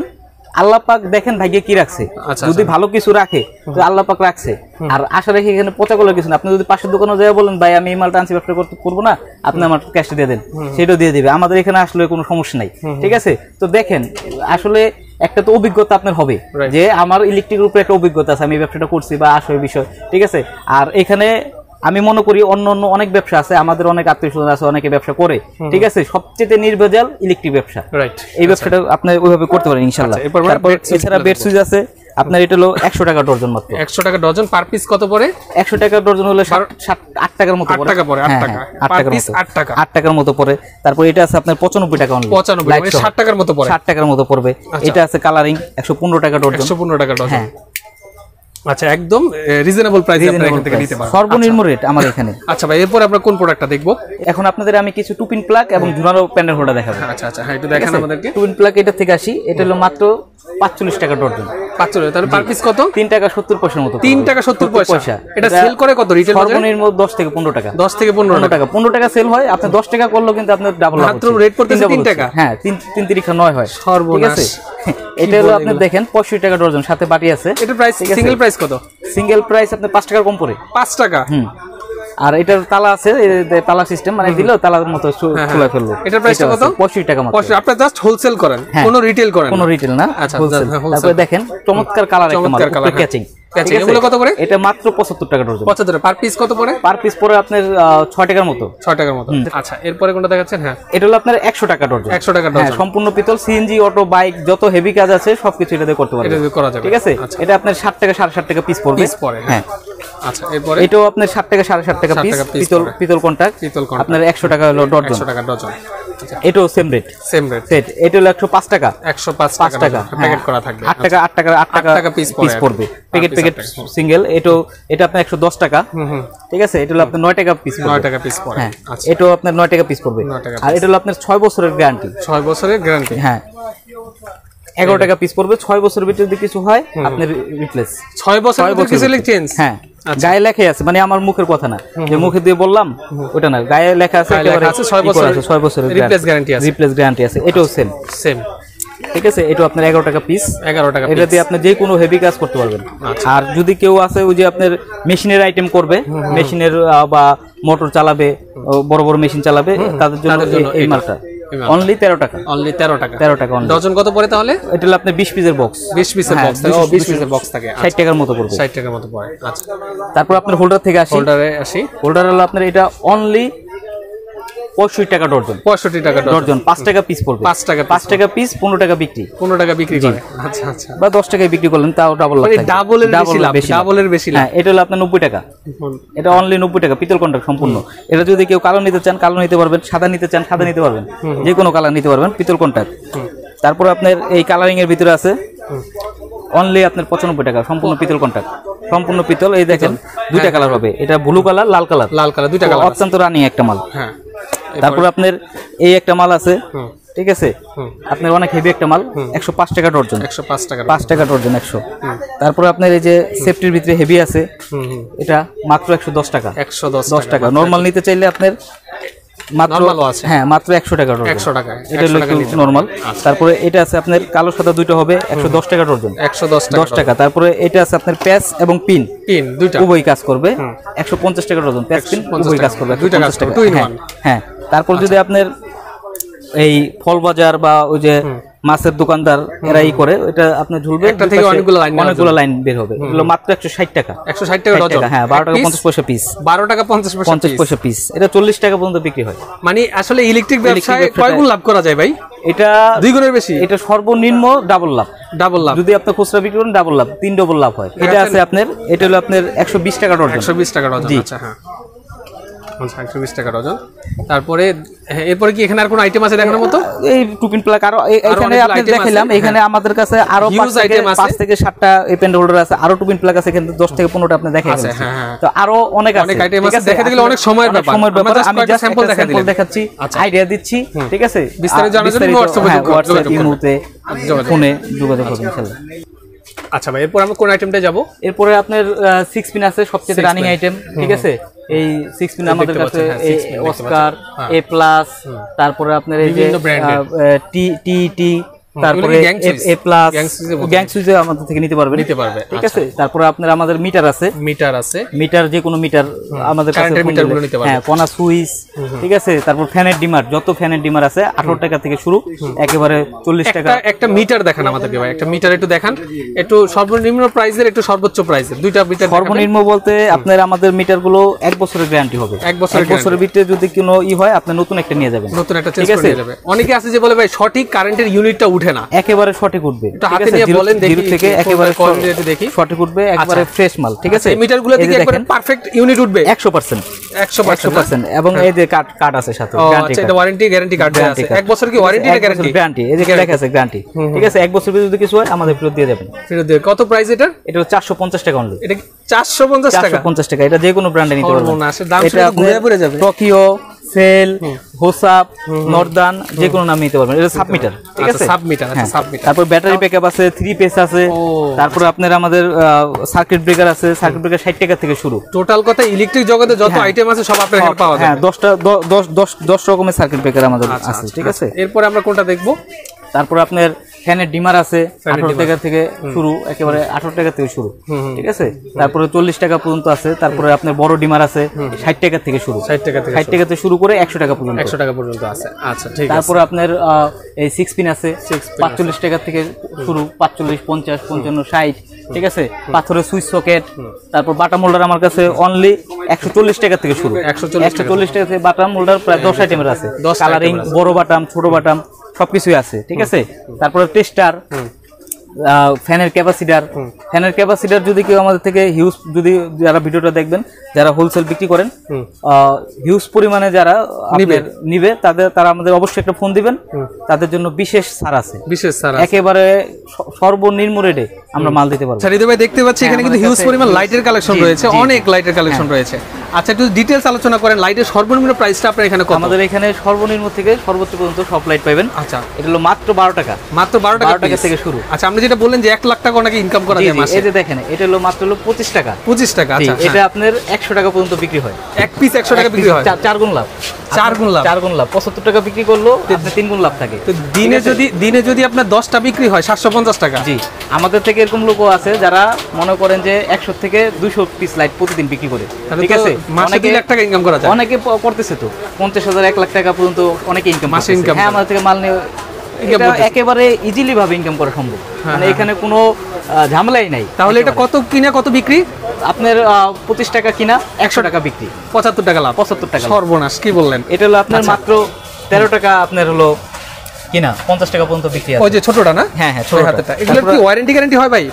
S1: আল্লাহ পাক দেখেন ভাগ্যে কি রাখছে।
S2: আচ্ছা,
S1: যদি ভালো কিছু রাখে তো আল্লাহ পাক রাখছে। আর আশা রেখে এখানে পচা গলার কিছু না আপনি যদি পাশের দোকানে যাই বলেন ভাই আমি এই মালটা আনছি ব্যবসা করতে করব না আপনি আমার ক্যাশ দিয়ে দেন। সেটাও দিয়ে দিবে। আমাদের এখানে আসলে কোনো সমস্যা নাই। ঠিক আছে? তো দেখেন আসলে একটা তো অভিজ্ঞতা আপনার হবে। যে আমার ইলেকট্রিকের উপরে একটা অভিজ্ঞতা আছে আমি ব্যবসাটা করছি বা আসবে বিষয় ঠিক আছে? আর এখানে আমি মনে করি অন্য অন্য অনেক ব্যবসা আছে আমাদের অনেক আত্মীয় স্বজন আছে অনেকে ব্যবসা করে ঠিক আছে? সবচেয়ে নির্ভেজাল ইলেকট্রিক ব্যবসা।
S2: রাইট
S1: এই ব্যবসাটা আপনি ওইভাবে করতে পারেন ইনশাল্লাহ
S2: আচ্ছা,
S1: তারপর এছাড়া বেড সুইচ আছে আপনার এটা হলো একশো টাকা ডজন মাত্র।
S2: একশো টাকা ডজন পার পিস কত পরে
S1: একশো টাকা ডজন হলে আট টাকার মতো
S2: আট টাকা পরে আট
S1: হ্যাঁ,
S2: টাকা।
S1: হ্যাঁ, আট
S2: টাকা।
S1: আট টাকার মতো পরে তারপর এটা আছে আপনার পঁচানব্বই টাকা
S2: পঁচানব্বই মানে ষাট টাকার মতো পরে
S1: ষাট টাকার মতো পড়বে। আচ্ছা। এটা আছে কালারিং একশো পনেরো টাকা ডর্জন
S2: একশো পনেরো টাকা ডজন।
S1: হ্যাঁ।
S2: আচ্ছা একদম রিজনেবল প্রাইস আপনারা এখান থেকে নিতে পারেন
S1: সর্বনিম্ন আচ্ছা। রেট আমার এখানে।
S2: আচ্ছা ভাই এরপর আমরা কোন প্রোডাক্টটা দেখব?
S1: এখন আপনাদের আমি কিছু টুপিন প্লাগ এবং ঝুলানো প্যানেল হোল্ডার দেখাবো।
S2: আচ্ছা আচ্ছা হ্যাঁ একটু আমাদেরকে।
S1: টুপিন প্লাগ এটা থেকে আসি। এটা হলো মাত্র 45 টাকা
S2: ডজন।
S1: 550 টাকা
S2: সেল
S1: হয় আপনি 10 টাকা করল কিন্তু আপনার ডাবল
S2: মাত্র রেট পড়তেছে টাকা?
S1: হ্যাঁ 3 3 তিরিখা 9 হয়। ঠিক এটা হলো আপনি দেখেন 65 টাকা ডজন সাথে বাটি আছে।
S2: এটা প্রাইস সিঙ্গেল প্রাইস কত?
S1: সিঙ্গেল প্রাইস আপনি পাঁচ টাকা কম পড়ে।
S2: পাঁচ টাকা?
S1: হম। আর এটার তালা আছে তালা সিস্টেম মানে দিলেও তালার মতো
S2: হ্যাঁ,
S1: খুলে ফেলব।
S2: এটার price টা কত?
S1: পঁয়ষট্টি টাকা মাত্র।
S2: পয়সা আপনি জাস্ট হোলসেল করেন
S1: হ্যাঁ।
S2: কোনো রিটেল করেন
S1: কোনো রিটেল না
S2: আচ্ছা। হ্যাঁ, wholesale।
S1: তারপরে দেখেন চমৎকার কালার একটা মাল
S2: হ্যাঁ।
S1: ক্যাচিং
S2: এগুলো কত করে?
S1: এটা মাত্র পঁচাত্তর টাকা ডর্জন
S2: পঁচাত্তর পার পিস কত পড়ে?
S1: পার পিস পরে আপনার আহ, ছয় টাকার মতো।
S2: ছয় টাকার মতো। আচ্ছা এরপরে কোনটা দেখাচ্ছেন? হ্যাঁ।
S1: এটা হলো আপনার একশো টাকা ডর্জন
S2: 100 টাকা
S1: হ্যাঁ
S2: ডজন।
S1: সম্পূর্ণ পিতল সিএনজি অটো বাইক যত হেভি কাজ আছে সবকিছু এটাতে করতে পারবেন।
S2: এটা করা যাবে।
S1: ঠিক আছে?
S2: আচ্ছা।
S1: এটা আপনার ষাট টাকা সাড়ে ষাট টাকা পিস পড়বে।
S2: পিস পড়ে
S1: হ্যাঁ।
S2: আচ্ছা এরপরে?
S1: এটাও আপনার ষাট টাকা সাড়ে ষাট টাকা
S2: 60
S1: পিস পিতল পিতল কন্টাক্ট
S2: পিতল।
S1: আপনার একশো টাকা হলো ডর্জন
S2: একশো টাকা ডজন আচ্ছা।
S1: এটাও same rate
S2: same rate
S1: set এটা হলো একশো পাঁচ টাকা।
S2: একশো পাঁচ
S1: পাঁচ
S2: টাকা
S1: টাকা
S2: প্যাকেট
S1: হ্যাঁ।
S2: করা থাকবে।
S1: আট টাকা আট টাকা আট টাকা
S2: টাকা
S1: পিস পড়বে। প্যাকেট প্যাকেট সিঙ্গেল এটাও এটা আপনার একশো দশ টাকা। ঠিক আছে? এটা হলো আপনার নয় টাকা পিস
S2: নয় টাকা পিস
S1: হ্যাঁ।
S2: আচ্ছা।
S1: এটাও আপনার নয় টাকা পিস পড়বে। আর এটা হলো আপনার ছয় বছরের গ্যারান্টি
S2: ছয় বছরের গ্যারান্টি
S1: হ্যাঁ। এগারো টাকা পিস পড়বে ছয় বছরের ভিতরে যদি কিছু হয় আপনার রিপ্লেস
S2: ছয় বছর চেঞ্জ
S1: হ্যাঁ। গায়ে লেখা আছে মানে আমার মুখের কথা না। যে মুখে দিয়ে বললাম ওটা না গায়ে লেখা আছে একেবারে
S2: আছে, ছয়
S1: ই
S2: বছরের
S1: আছে, ছয় বছরের
S2: replace guarantee আছে।
S1: রিপ্লেস গ্যারান্টি আছে এটাও সেম
S2: সেম
S1: ঠিক আছে এটা আপনার এগারো টাকা পিস
S2: এগারো টাকা
S1: এটা দিয়ে আপনি যে কোনো হেভি কাজ করতে পারবেন।
S2: আচ্ছা।
S1: আর যদি কেউ আছে ওই যে আপনার মেশিনের আইটেম করবে মেশিনের বা মোটর চালাবে বড় বড় মেশিন চালাবে তাদের জন্য এই মালটা। অনলি তেরো টাকা।
S2: অনলি তেরো টাকা।
S1: তেরো টাকা অনলি
S2: ডজন কত পড়ে তাহলে?
S1: এটা হলো আপনার বিশ পিসের বক্স
S2: বিশ পিসের বক্স থাকে। পিসের বক্স থাকে।
S1: ষাট টাকার মতো পড়বে।
S2: ষাট টাকার মতো পড়ে। আচ্ছা।
S1: তারপর আপনার হোল্ডার থেকে আসি।
S2: হোল্ডারে আসি।
S1: হোল্ডার হলো আপনার এটা অনলি পঁয়ষট্টি টাকা ডর্জন।
S2: পঁয়ষট্টি টাকা
S1: ডর্জন। পাঁচ টাকা পিস পড়বে।
S2: পাঁচ টাকা
S1: পাঁচ টাকা পিস পনেরো টাকা বিক্রি।
S2: পনেরো টাকা বিক্রি করে। আচ্ছা আচ্ছা।
S1: বা দশ টাকায় বিক্রি করলেন তাও ডাবল
S2: মানে double বেশি এর বেশি
S1: হ্যাঁ এটা হলো আপনার নব্বই টাকা। এটা অনলি নব্বই টাকা পিতল কন্ট্রাক্ট সম্পূর্ণ। এটা যদি কেউ কালো নিতে চান কালো নিতে পারবেন সাদা নিতে চান সাদা নিতে পারবেন। যে কোনো কালার নিতে পারবেন পিতল কন্ট্রাক্ট তারপর আপনার এই কালারিং এর ভিতরে আছে। অনলি আপনার পঁচানব্বই টাকা সম্পূর্ণ পিতল কন্ট্রাক্ট সম্পূর্ণ পিতল এই দেখেন দুইটা কালার হবে। এটা ব্লু কালার লাল কালার
S2: লাল কালার দুইটা কালার
S1: অত্যন্ত রানিং একটা মাল।
S2: হ্যাঁ।
S1: তারপরে আপনার এই একটা মাল আছে ঠিক আছে? আপনার অনেক হেভি একটা মাল একশো পাঁচ টাকা ডর্জন
S2: একশো পাঁচ টাকা
S1: পাঁচ টাকা ডর্জন একশো। তারপরে আপনার এই যে সেফটির ভিতরে হেভি আছে এটা মাত্র একশো দশ টাকা।
S2: একশো দশ
S1: টাকা। নর্মাল নিতে চাইলে আপনার মাত্র
S2: আছে।
S1: হ্যাঁ মাত্র একশো টাকা
S2: একশো টাকা
S1: এটা নর্মাল তারপরে এটা আছে আপনার কালো সাদা দুটো হবে একশো দশ টাকা ডর্জন
S2: একশো দশ
S1: দশ টাকা। তারপরে এটা আছে আপনার প্যাচ এবং পিন।
S2: তিন দুইটা।
S1: উভয় কাজ করবে। একশো পঞ্চাশ টাকা ডজন। প্যাচ পিন উভয় কাজ করবে।
S2: দুইটা কাজ করবে,
S1: হ্যাঁ হ্যাঁ। তারপর যদি আপনার এই ফল বাজার বা ওই যে মাছের দোকানদার এরা ই করে এটা আপনার ঝুলবে।
S2: একটা থেকে অনেকগুলো নেওয়ার
S1: অনেকগুলো লাইন বের হবে। এগুলো মাত্র একশো ষাট টাকা।
S2: একশো ষাট টাকা ডজন।
S1: হ্যাঁ বারো টাকা
S2: এক piece?
S1: পঞ্চাশ পয়সা পিস
S2: বারো টাকা পঞ্চাশ পয়সা
S1: পঞ্চাশ
S2: piece।
S1: পয়সা পিস এটা চল্লিশ টাকা পর্যন্ত বিক্রি হয়।
S2: মানে আসলে ইলেকট্রিক ব্যবসায়
S1: ব্যবসাটা-
S2: কয় গুণ লাভ করা যায় ভাই?
S1: এটা
S2: দুই গুণের বেশি?
S1: এটা সর্বনিম্ন ডাবল লাভ।
S2: ডাবল লাভ।
S1: যদি আপনি খুচরা বিক্রি করেন ডাবল লাভ। তিন ডবল লাভ হয়। এটা আছে আপনার এটা হলো আপনার একশো বিশ টাকা ডজন।
S2: একশো বিশ টাকা ডজন আচ্ছা হ্যাঁ। আচ্ছা একশো বিশ টাকা ডজন। তারপরে হ্যাঁ, এরপরে কি এখানে আর কোনো আইটেম আছে দেখানোর মতো?
S1: এই টুপিন প্লাক আরও এখানে আপনি দেখাইলাম এখানে আমাদের কাছে
S2: আরও
S1: পাঁচ থেকে পাঁচ থেকে সাতটা পেন হোল্ডার আছে আরও টুপিন প্লাক আছে দশ থেকে পনেরোটা আপনি দেখে
S2: হ্যাঁ, হ্যাঁ।
S1: তো আরও অনেক আছে।
S2: অনেক
S1: ঠিক
S2: আছে, দেখাতে গেলে অনেক সময়ের ব্যাপার।
S1: সময়ের ব্যাপার। আমি জাস্ট
S2: দেখা
S1: স্যাম্পল দেখাচ্ছি
S2: আচ্ছা।
S1: আইডিয়া দিচ্ছি ঠিক আছে?
S2: বিস্তারিত জানার জন্য
S1: হ্যাঁ,
S2: করবেন।
S1: ইমোতে ফোনে যোগাযোগ করবেন ইনশাআল্লাহ
S2: আচ্ছা ভাই এরপর আমরা কোন আইটেমটা যাব?
S1: এরপরে আপনার সিক্স পিন আছে সবচেয়ে রানিং আইটেম ঠিক আছে? এই সিক্স পিন আমাদের কাছে অস্কার এ প্লাস তারপরে আপনার এই যে। টি টি টি তারপরে? এ প্লাস গ্যাং সুইজে আমাদের থেকে নিতে পারবেন।
S2: নিতে পারবে,
S1: ঠিক আছে? তারপরে আপনার আমাদের মিটার আছে।
S2: মিটার আছে।
S1: মিটার যে কোনো মিটার আমাদের কাছে
S2: নিতে পারবে।
S1: হ্যাঁ কোনা সুইচ ঠিক আছে? তারপর ফ্যানের ডিমার যত ফ্যানের ডিমার আছে আঠারো টাকা থেকে শুরু একেবারে চল্লিশ টাকা।
S2: একটা মিটার দেখান আমাদেরকে ভাই একটা মিটার একটু দেখান। একটু সর্বনিম্ন প্রাইসের একটু সর্বোচ্চ প্রাইসের দুইটা মিটার
S1: সর্বনিম্ন বলতে আপনার আমাদের মিটারগুলো এক বছরের গ্যারান্টি হবে।
S2: এক বছরের
S1: বছরের ভিতরে যদি কোনো ই হয় আপনি নতুন একটা নিয়ে যাবেন।
S2: নতুন একটা চেঞ্জ
S1: ঠিক
S2: করে যাবে। অনেকে আছে যে বলে ভাই সঠিক কারেন্টের ইউনিটটা উঠে না।
S1: একেবারে সঠিক উঠবে।
S2: একটু
S1: ঠিক
S2: হাতে
S1: আছে?
S2: নিয়ে বলেন দেখি
S1: থেকে একেবারে
S2: quality দেখি।
S1: সঠিক উঠবে একেবারে
S2: আচ্ছা।
S1: ফ্রেশ মাল ঠিক আছে?
S2: মিটারগুলো থেকে একবারে পারফেক্ট ইউনিট উঠবে।
S1: 100%
S2: একশো পার্সেন্ট
S1: 100% এবং এই যে আছে সাথে
S2: আচ্ছা এটা ওয়ারেন্টি গ্যারান্টি কার্ড দেওয়া আছে। এক বছর কি ওয়ারেন্টি না গ্যারান্টি
S1: গ্যারান্টি এই যে লেখা আছে গ্যারান্টি ঠিক আছে এক বছর যদি কিছু হয় আমাদের ফেরত দিয়ে যাবেন
S2: ফেরত দিয়ে কত প্রাইস
S1: এটা চারশো পঞ্চাশ টাকা অনলি
S2: এটা চারশো পঞ্চাশ টাকা?
S1: চারশো পঞ্চাশ টাকা। এটা যে কোনো ব্র্যান্ডে নিতে পারবেন।
S2: দাম
S1: এটা
S2: ঘুরে পড়ে যাবে।
S1: টোকিও সেল হোসাপ নর্দান যে কোনো নাম নিতে পারবেন। এটা সাবমিটার ঠিক
S2: আচ্ছা,
S1: আছে?
S2: সাবমিটার, আচ্ছা,
S1: হ্যাঁ।
S2: সাবমিটার।
S1: তারপর ব্যাটারি ব্যাকআপ আছে থ্রি পেস আছে। তারপর আপনার আমাদের সার্কিট ব্রেকার আছে। সার্কিট ব্রেকার ষাট টাকা থেকে শুরু।
S2: টোটাল কথা ইলেকট্রিক জগতে যত আইটেম আছে সব আপনার এখানে পাওয়া
S1: হ্যাঁ
S2: যায়
S1: দশটা দ- দশ দশ দশ রকমের সার্কিট ব্রেকার আমাদের আছে ঠিক আছে?
S2: এরপরে আমরা কোনটা দেখব?
S1: তারপর আপনার ফ্যানের ডিমার আছে আঠারো টাকা থেকে শুরু একেবারে আঠারো টাকা থেকে শুরু ঠিক আছে? তারপরে চল্লিশ টাকা পর্যন্ত আছে তারপরে আপনার বড় ডিমার আছে ষাট টাকা থেকে শুরু।
S2: ষাট টাকা থেকে
S1: ষাট টাকা থেকে শুরু করে একশো টাকা পর্যন্ত।
S2: একশো টাকা পর্যন্ত আছে। আচ্ছা ঠিক
S1: তারপরে আপনার এই সিক্স পিন আছে পাঁচচল্লিশ টাকা থেকে শুরু পাঁচচল্লিশ পঞ্চাশ পঞ্চান্ন ষাট ঠিক আছে? পাথরের সুইচ সকেট তারপর বাটাম মোল্ডার আমার কাছে অনলি একশো চল্লিশ টাকা থেকে শুরু।
S2: 140
S1: একশো চল্লিশ টাকা থেকে বাটাম হোল্ডার প্রায় দশ আইটেমের আছে।
S2: 10
S1: কালারিং বড় বাটাম ছোট বাটাম সবকিছুই আছে ঠিক আছে? তারপরে টেস্টার ফ্যানের ক্যাপাসিটার। ফ্যানের ক্যাপাসিটার যদি কেউ আমাদের থেকে হিউজ যদি যারা ভিডিওটা দেখবেন যারা হোলসেল বিক্রি করেন হিউজ পরিমাণে যারা নিবে। তাদের তারা আমাদের অবশ্যই একটা ফোন দিবেন। তাদের জন্য বিশেষ ছাড় আছে।
S2: বিশেষ স্যার
S1: একেবারে সর্বনিম্ন রেটে আমরা মাল দিতে পারব।
S2: আচ্ছা ভাই দেখতে পাচ্ছি এখানে কিন্তু হিউজ পরিমাণ লাইটের কালেকশন রয়েছে। অনেক লাইটের কালেকশন রয়েছে। আচ্ছা একটু ডিটেলস আলোচনা করেন লাইটের সর্বনিম্ন প্রাইসটা আপনার এখানে কত?
S1: আমাদের এখানে সর্বনিম্ন থেকে সর্বোচ্চ পর্যন্ত সব লাইট পাবেন
S2: আচ্ছা।
S1: এটা হলো মাত্র বারো টাকা।
S2: মাত্র বারো টাকা
S1: 12 টাকা থেকে শুরু।
S2: আচ্ছা আপনি যেটা বললেন যে এক লাখ টাকা নাকি ইনকাম করা যায় মাসে।
S1: এই যে দেখেন এটা হলো মাত্র হলো পঁচিশ টাকা।
S2: পঁচিশ টাকা আচ্ছা
S1: এটা আপনার একশো টাকা পর্যন্ত বিক্রি হয়।
S2: এক পিস একশো টাকা বিক্রি হয়।
S1: চার- গুণ লাভ।
S2: চার গুণ লাভ।
S1: চার গুণ লাভ। পঁচাত্তর টাকা বিক্রি করল তিন গুণ লাভ থাকে।
S2: তো দিনে যদি দিনে যদি আপনার দশটা বিক্রি হয় সাতশো পঞ্চাশ টাকা।
S1: জি আমাদের থেকে এরকম লোকও আছে যারা মনে করেন যে একশো থেকে দুইশো পিস লাইট প্রতিদিন বিক্রি করে। ঠিক আছে?
S2: মাসে দুই লাখ টাকা ইনকাম করা যায়।
S1: অনেকে করতেছে তো। পঞ্চাশ হাজার এক লাখ টাকা পর্যন্ত অনেকে ইনকাম
S2: মাসে income
S1: হ্যাঁ আমাদের থেকে মাল নিয়ে এটা। একেবারে ইজিলি ভাবে ইনকাম করা সম্ভব। মানে এখানে কোনো ঝামেলাই নাই।
S2: তাহলে এটা কত কিনা কত বিক্রি?
S1: আপনার পঁচিশ টাকা কিনা একশো টাকা বিক্রি।
S2: পঁচাত্তর টাকা লাভ।
S1: পঁচাত্তর টাকা
S2: সর্বনাশ কি বললেন?
S1: এটা হলো আপনার
S2: আচ্ছা।
S1: মাত্র তেরো টাকা আপনার হলো কিনা পঞ্চাশ টাকা পর্যন্ত বিক্রি
S2: ওই যে ছোটটা না?
S1: হ্যাঁ, হ্যাঁ, ছোট
S2: হাতেটা এগুলো কি ওয়ারেন্টি গ্যারেন্টি হয় ভাই?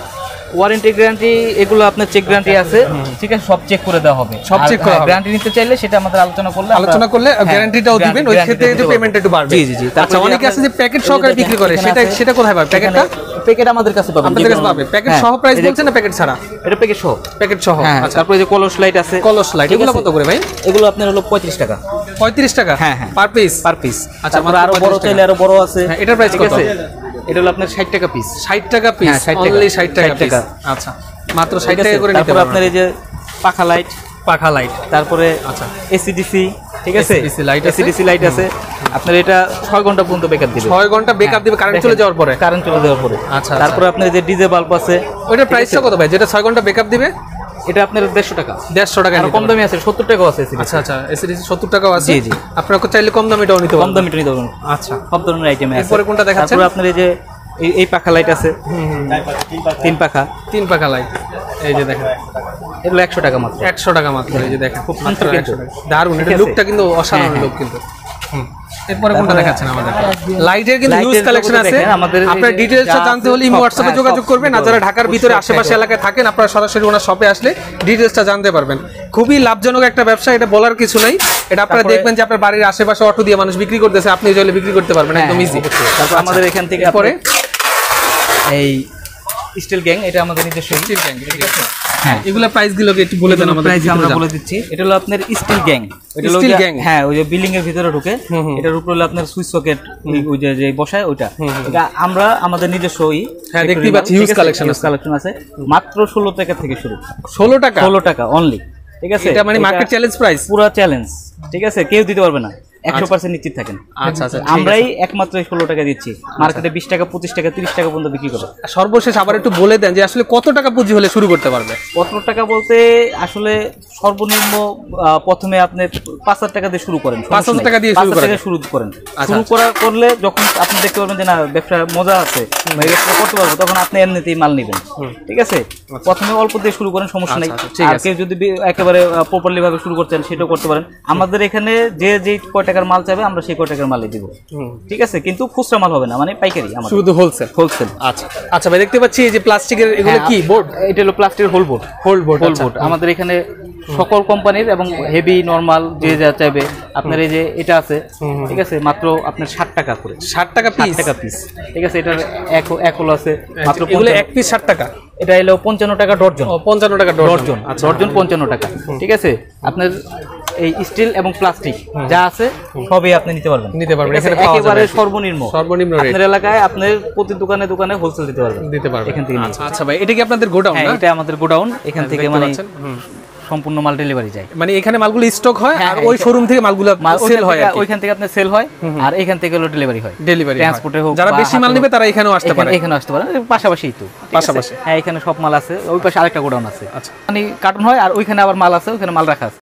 S1: ওয়ারেন্টি গ্যারান্টি এগুলো আপনার চেক গ্যারান্টি আছে। ঠিক আছে? সব চেক করে দেওয়া হবে।
S2: সব check করা।
S1: গ্যারান্টি নিতে চাইলে সেটা আমাদের আলোচনা করলে
S2: আলোচনা করলে গ্যারান্টিটাও দিবেন ওই ক্ষেত্রে যে পেমেন্ট একটু বাড়বে।
S1: জি জি জি।
S2: আচ্ছা অনেকে আছে যে প্যাকেট সহকারে বিক্রি করে সেটা সেটা কোথায় পাবে? প্যাকেটটা
S1: প্যাকেট আমাদের কাছে পাবেন
S2: আপনাদের কাছে পাবে। প্যাকেট সহ প্রাইস
S1: এই
S2: বলছেন না প্যাকেট ছাড়া?
S1: এটা প্যাকেট সহ।
S2: প্যাকেট সহ
S1: হ্যাঁ
S2: আচ্ছা।
S1: তারপরে যে কলস লাইট আছে।
S2: কলস লাইট এগুলো কত করে ভাই?
S1: এগুলো আপনার হলো পঁয়ত্রিশ টাকা।
S2: পঁয়ত্রিশ টাকা?
S1: হ্যাঁ, হ্যাঁ।
S2: পার পিস
S1: পার পিস
S2: আচ্ছা, মাত্র
S1: আরও বড় চাইলে আরও বড় আছে।
S2: হ্যাঁ, এটার
S1: প্রাইস
S2: কত?
S1: এটা হলো আপনার ষাট টাকা পিস
S2: ষাট টাকা পিস
S1: হ্যাঁ, 60 টাকা।
S2: অনলি ষাট টাকা
S1: 60 টাকা।
S2: আচ্ছা। মাত্র ষাট? টাকা করে
S1: তারপর আপনার এই যে পাখা লাইট
S2: পাখা লাইট
S1: তারপরে
S2: আচ্ছা।
S1: এসিডিসি ঠিক আছে?
S2: Light আছে।
S1: এসিডিসি লাইট আছে। আপনার এটা ছয় ঘণ্টা পর্যন্ত বেকআপ দিবে।
S2: ছয় ঘণ্টা বেকআপ দিবে কারেন্ট চলে যাওয়ার পরে।
S1: কারেন্ট চলে যাওয়ার পরে।
S2: আচ্ছা,
S1: তারপরে আপনার যে ডিজে বাল্ব আছে
S2: ওইটার প্রাইসটা কত ভাই? যেটা ছয় ঘণ্টা বেকআপ দিবে?
S1: এটা আপনার দেড়শো টাকা।
S2: দেড়শো টাকা
S1: কম দামি আছে সত্তর টাকাও আছে
S2: আচ্ছা আচ্ছা এসিডিসি সত্তর টাকাও আছে।
S1: জি, জি।
S2: আপনারা চাইলে কম দামে এটাও নিতে
S1: কম
S2: পারবেন।
S1: দামি নিতে পারবেন।
S2: আচ্ছা।
S1: সব ধরনের আইটেম আছে।
S2: এরপরে কোনটা দেখাচ্ছেন?
S1: তারপরে আপনার এই যে এই- এই পাখা লাইট আছে। তিন পাখা
S2: তিন পাখা। লাইট এই যে দেখেন।
S1: এগুলো একশো টাকা মাত্র।
S2: একশো টাকা মাত্র এই যে দেখেন।
S1: খুব
S2: মাত্র
S1: সুন্দর
S2: 100
S1: কিন্তু।
S2: টাকা। দারুণ। এটা লুকটা কিন্তু অসাধারণ
S1: হ্যাঁ, হ্যাঁ।
S2: লুক কিন্তু। হুম। এরপরে কোনটা দেখাচ্ছেন আমাদের? লাইটের কিন্তু হিউজ কালেকশন আছে। আপনার ডিটেইলসটা জানতে হলে ইমো হোয়াটসঅ্যাপে
S1: হ্যাঁ,
S2: যোগাযোগ করবেন। আর যারা ঢাকার ভিতরে আশেপাশে এলাকায় থাকেন আপনারা সরাসরি ওনার শপে আসলে ডিটেইলসটা জানতে পারবেন। খুবই লাভজনক একটা ব্যবসা এটা বলার কিছু নাই। এটা আপনারা দেখবেন যে আপনার বাড়ির আশেপাশে অটো দিয়ে মানুষ বিক্রি করতেছে আপনি চাইলে বিক্রি করতে পারবেন
S1: হ্যাঁ,
S2: একদম ইজি
S1: তারপর আমাদের এখান থেকে
S2: পরে
S1: এই স্টিল গ্যাং এটা আমাদের নিজস্ব
S2: স্টিল গ্যাং ঠিক আছে?
S1: হ্যাঁ।
S2: এগুলা প্রাইস গুলোকে একটু বলে দেন আমাদের
S1: প্রাইস আমরা বলে দিচ্ছি। এটা হলো আপনার স্টিল গ্যাং এটা হলো
S2: Steel
S1: যে- হ্যাঁ ওই যে বিল্ডিং এর ভিতরে ঢুকে। এটার উপরে হলো আপনার সুইচ সকেট ওই যে যে বসায় ওইটা। এটা আমরা আমাদের নিজস্ব ওই
S2: হ্যাঁ, দেখতেই পাচ্ছি, আছে।
S1: কালেকশন আছে। মাত্র ষোলো টাকা থেকে শুরু।
S2: ষোলো টাকা?
S1: ষোলো টাকা অনলি ঠিক আছে?
S2: এটা মানে মার্কেট চ্যালেঞ্জ প্রাইস
S1: পুরো চ্যালেঞ্জ ঠিক আছে? কেউ দিতে পারবে না। একশো পার্সেন্ট নিশ্চিত থাকেন।
S2: আচ্ছা আচ্ছা
S1: আমরাই একমাত্র ষোলো টাকা দিচ্ছি। মার্কেটে বিশ টাকা পঁচিশ টাকা তিরিশ টাকা পর্যন্ত বিক্রি করে।
S2: সর্বশেষ আবার একটু বলে দেন যে আসলে কত টাকা পুঁজি হলে শুরু করতে পারবে?
S1: কত টাকা বলতে আসলে সর্বনিম্ন প্রথমে আপনি পাঁচ হাজার টাকা দিয়ে শুরু করেন।
S2: পাঁচ হাজার টাকা দিয়ে শুরু করেন।
S1: শুরু করেন।
S2: আচ্ছা,
S1: শুরু করার করলে যখন আপনি দেখতে পারবেন যে না ব্যবসা মজা আছে ব্যবসা করতে পারব তখন আপনি এমনিতেই মাল নেবেন। ঠিক আছে? প্রথমে অল্প দিয়ে শুরু করেন সমস্যা নেই।
S2: আচ্ছা, আচ্ছা,
S1: আর। কেউ যদি একেবারে প্রপারলি ভাবে শুরু করছেন সেটাও করতে পারেন। আমাদের এখানে যে যে কয় টাকা টাকার মাল চাইবে আমরা সেই কয় টাকার মালই দিব। ঠিক আছে? কিন্তু খুচরা মাল হবে না মানে পাইকারি আমাদের।
S2: শুধু হোলসেল
S1: হোলসেল
S2: আচ্ছা। আচ্ছা ভাই দেখতে পাচ্ছি এই যে প্লাস্টিকের এগুলো
S1: হ্যাঁ,
S2: কি? বোর্ড
S1: এটা হলো প্লাস্টিকের hole board
S2: hole board
S1: hole board আমাদের এখানে সকল কোম্পানির এবং হেভি নরমাল যে যা চাইবে। আপনার এই যে এটা আছে ঠিক আছে? মাত্র আপনার ষাট টাকা করে।
S2: ষাট টাকা পিস
S1: টাকা পিস ঠিক আছে? এটার এক এক হলো আছে মাত্র
S2: এক পিস ষাট টাকা?
S1: এটা এলো পঞ্চান্ন টাকা ডর্জন।
S2: পঞ্চান্ন টাকা
S1: ডর্জন। ডর্জন। পঞ্চান্ন টাকা। ঠিক আছে? আপনার এই স্টিল এবং প্লাস্টিক যা আছে সবই আপনি নিতে পারবেন।
S2: নিতে পারবেন,
S1: একেবারে। সর্বনিম্ন।
S2: সর্বনিম্ন।
S1: আপনার এলাকায় আপনার প্রতি দোকানে দোকানে হোলসেল দিতে পারবেন।
S2: দিতে পারবেন।
S1: এখান থেকে
S2: আচ্ছা আচ্ছা ভাই এটা কি আপনাদের গোডাউন
S1: হ্যাঁ
S2: না?
S1: এটা আমাদের গোডাউন। এখান থেকে মানে। সম্পূর্ণ মাল ডেলিভারি যায়।
S2: মানে এখানে মালগুলো স্টক হয়
S1: হ্যাঁ,
S2: আর ওই শোরুম থেকে মালগুলো
S1: মাল
S2: সেল হয় আর
S1: ওইখান থেকে আপনার সেল হয় আর এখান থেকে হলো ডেলিভারি হয়।
S2: ডেলিভারি
S1: ট্রান্সপোর্টে হোক
S2: যারা বেশি মাল নেবে তারা এখানেও আসতে পারে।
S1: এখানে আসতে পারে। পাশাপাশি তো
S2: পাশাপাশি।
S1: হ্যাঁ এখানে সব মাল আছে ওই পাশে আরেকটা গোডাউন আছে।
S2: আচ্ছা।
S1: মানে কার্টন হয় আর ওইখানে আবার মাল আছে ওইখানে মাল রাখা আছে।